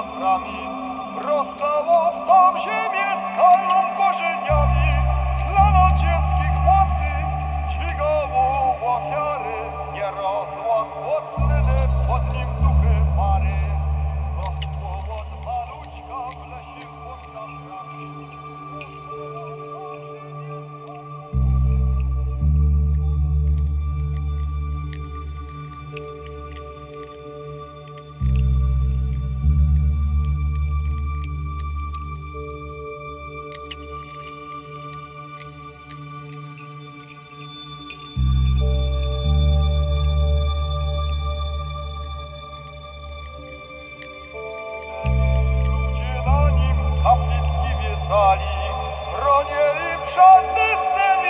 ставками простого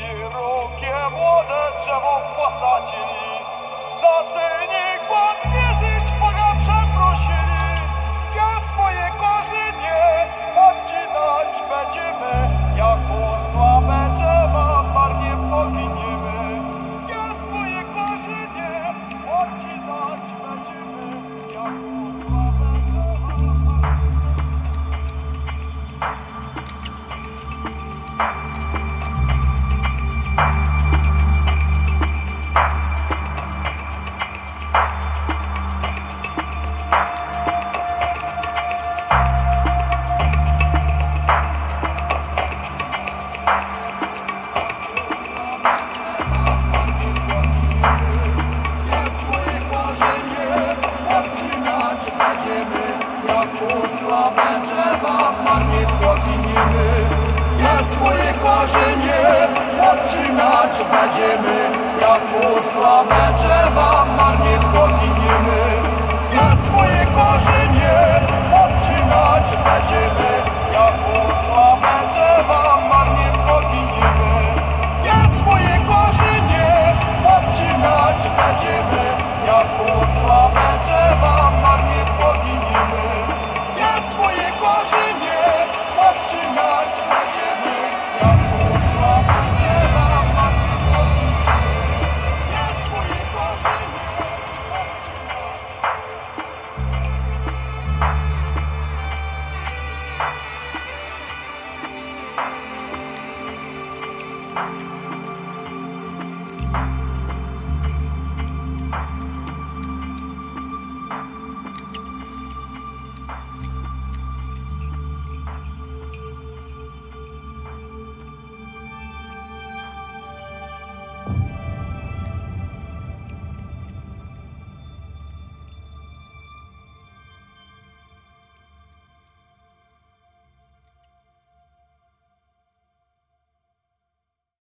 I rukie młode drzewo posadzili, za Plawne drzewa, marnie płotinimy, jak swoje korzenie odcinać będziemy. Jak usławne drzewa, marnie płotinimy, jak Thank you.